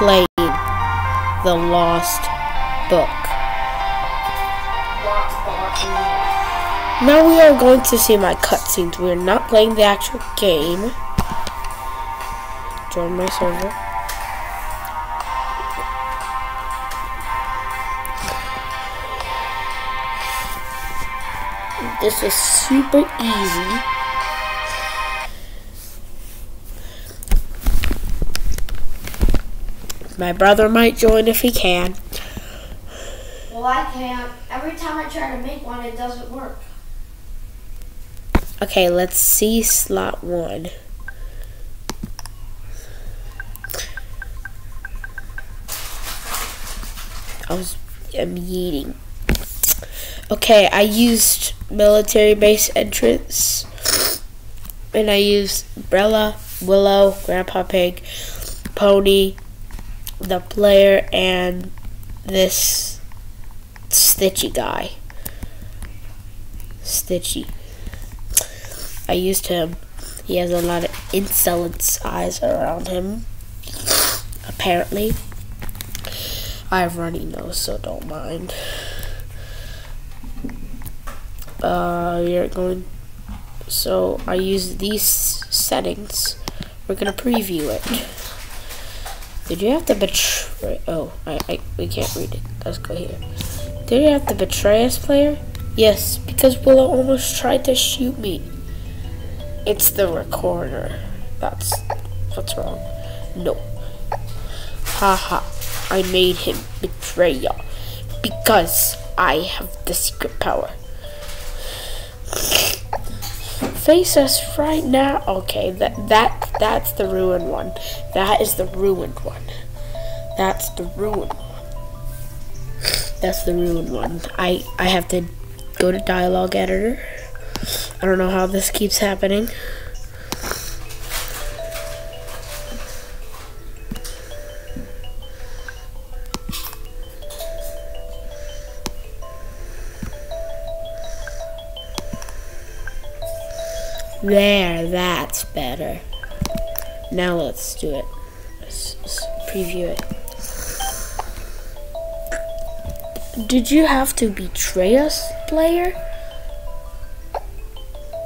playing The Lost Book. Now we are going to see my cutscenes. We are not playing the actual game. Join my server. This is super easy. My brother might join if he can. Well, I can't. Every time I try to make one, it doesn't work. Okay, let's see slot one. I was I'm eating. Okay, I used military base entrance, and I used Brella, Willow, Grandpa Pig, Pony, the player, and this Stitchy guy. Stitchy. I used him. He has a lot of insolence eyes around him. Apparently. I have runny nose, so don't mind. Uh, we are going. So I use these settings. We're gonna preview it. Did you have to betray? Oh, I, I we can't read it. Let's go here. Did you have to betray us, player? Yes, because Willow almost tried to shoot me. It's the recorder. That's what's wrong. No. Haha. I made him betray y'all because I have the secret power. Face us right now. Okay, that that that's the ruined one. That is the ruined one. That's the ruined one. That's the ruined one. I I have to go to dialogue editor. I don't know how this keeps happening. There, that's better. Now let's do it. Let's, let's preview it. Did you have to betray us, player?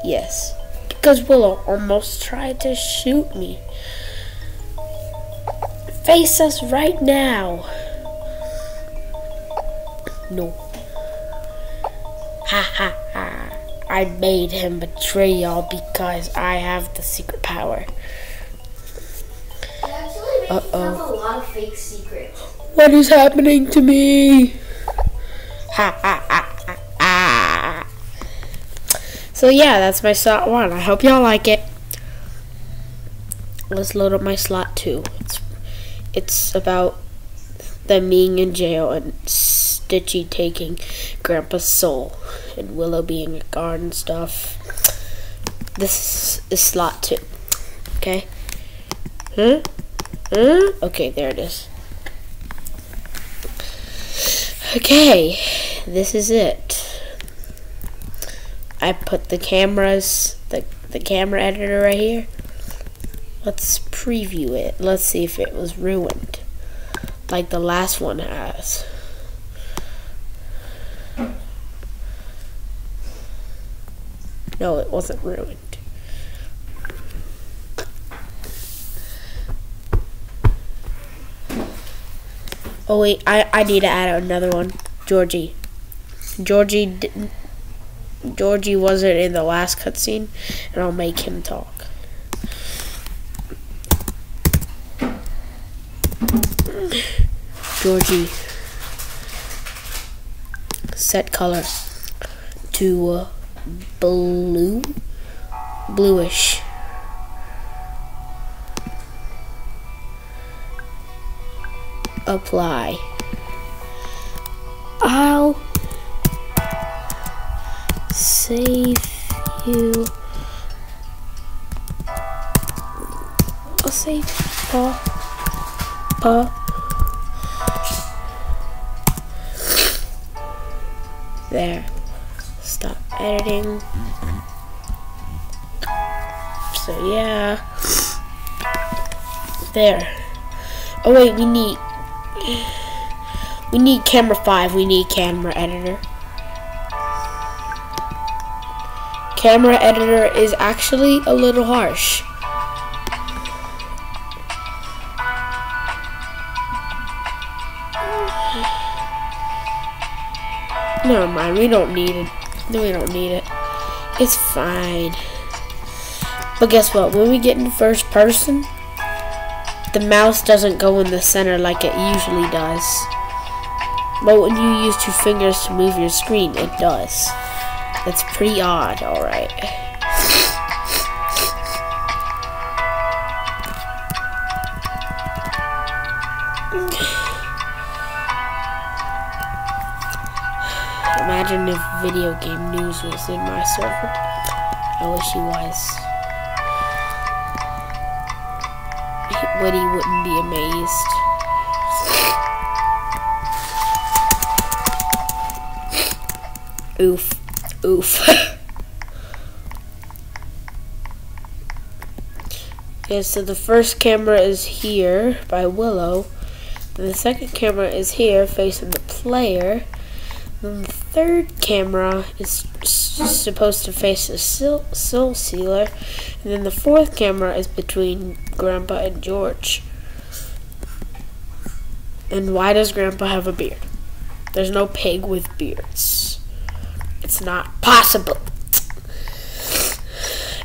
Yes. Because Willow almost tried to shoot me. Face us right now. No. Ha ha ha. I made him betray y'all because I have the secret power. You Uh-oh. have a lot of fake secrets. What is happening to me? Ha ha ha ha ha. So yeah, that's my slot one. I hope y'all like it. Let's load up my slot two. It's it's about them being in jail and Stitchy taking Grandpa's soul and Willow being a guard and stuff. This is slot two. Okay? Huh? Huh? Okay, there it is. Okay, this is it. I put the cameras, the, the camera editor right here. Let's preview it. Let's see if it was ruined. Like the last one has. No, it wasn't ruined. Oh wait, I, I need to add another one. Georgie. Georgie didn't Georgie wasn't in the last cutscene, and I'll make him talk. Georgie. Set color to uh, blue, bluish. Apply. I'll save you. I'll save Pa. Pa. There. Stop editing. So yeah. There. Oh wait, we need we need camera five. We need camera editor. Camera editor is actually a little harsh. Never mind, we don't need it. No, we don't need it. It's fine. But guess what? When we get in first person, the mouse doesn't go in the center like it usually does. But when you use two fingers to move your screen, it does. That's pretty odd, alright. Imagine if video game news was in my server. I wish he was. Woody wouldn't be amazed. Oof. Oof. okay, so the first camera is here by Willow. And the second camera is here facing the player. Then the third camera is supposed to face the soul stealer. And then the fourth camera is between Grandpa and George. And why does Grandpa have a beard? There's no pig with beards. It's not possible.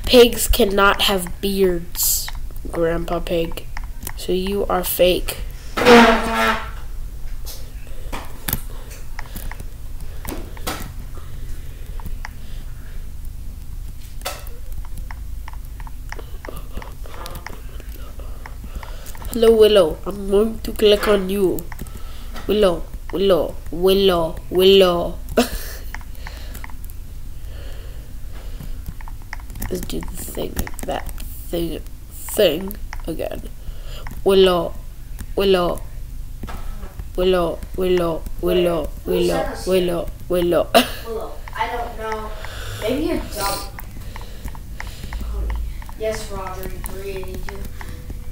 Pigs cannot have beards, Grandpa Pig. So you are fake. Hello, Willow. I'm going to click on you. Willow, Willow, Willow, Willow. Let's do the thing, that thing, thing again. Willow, Willow, Willow, Willow, Willow, Willow, Willow, Willow. Willow. I don't know. Maybe you're dumb. Yes, Roger, three eighty two.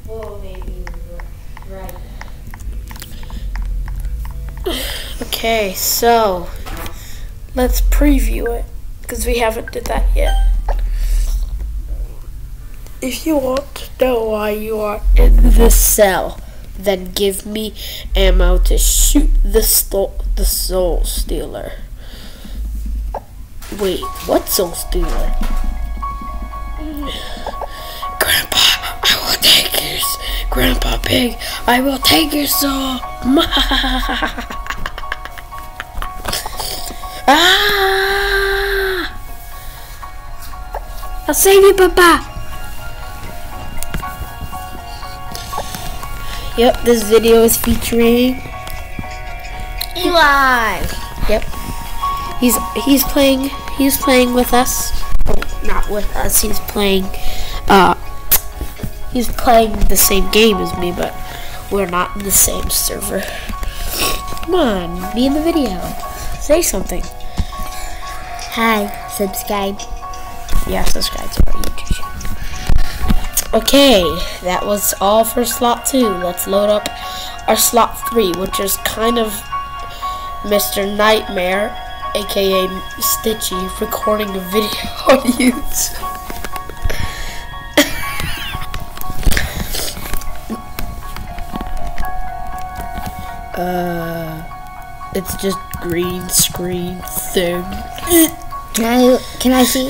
Well, maybe you're. Okay, so let's preview it because we haven't did that yet. If you want to know why you are in the cell, then give me ammo to shoot the sto- the soul stealer. Wait, what soul stealer? Mm-hmm. Grandpa, Grandpa Pig, I will take your soul. ah! I'll save you, Papa. Yep, this video is featuring Eli. Yep. He's he's playing he's playing with us. Oh, not with us. He's playing uh he's playing the same game as me, but we're not in the same server. Come on, be in the video. Say something. Hi, subscribe. Yeah, subscribe to our YouTube channel. Okay, that was all for slot two. Let's load up our slot three, which is kind of Mr. Nightmare, aka Stitchy, recording a video on YouTube. Uh, it's just green screen thing. Can I can I see?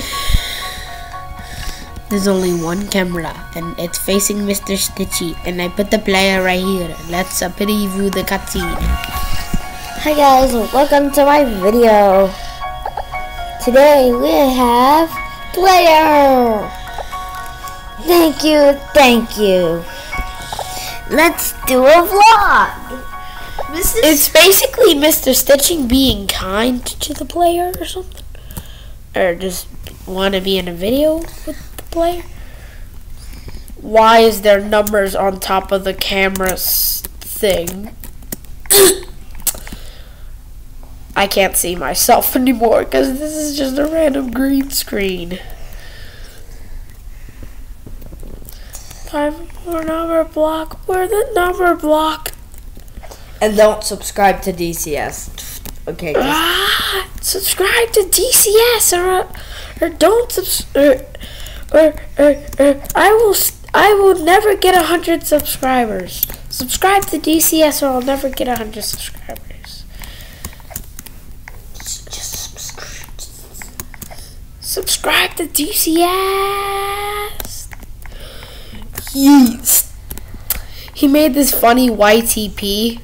There's only one camera, and it's facing Mr. Stitchy, and I put the player right here. Let's uh, preview the cutscene. Hi guys, welcome to my video. Today we have player. Thank you, thank you. Let's do a vlog. Is It's basically Mr. Stitching being kind to the player or something. Or just want to be in a video with the player. Why is there numbers on top of the camera's thing? I can't see myself anymore because this is just a random green screen. five more number block. We're the number block. And don't subscribe to DCS. Okay. Ah, subscribe to DCS or or don't subs or or, or, or I will I will never get a hundred subscribers. Subscribe to DCS or I'll never get a hundred subscribers. just subscribe. Subscribe to DCS. Yes. He made this funny YTP.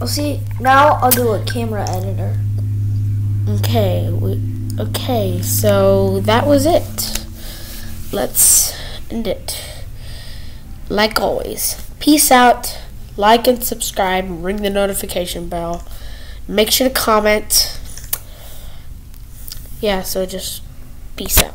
Well, see, now I'll do a camera editor. Okay, we, okay, so that was it. Let's end it. Like always, peace out, like and subscribe, ring the notification bell. Make sure to comment. Yeah, so just peace out.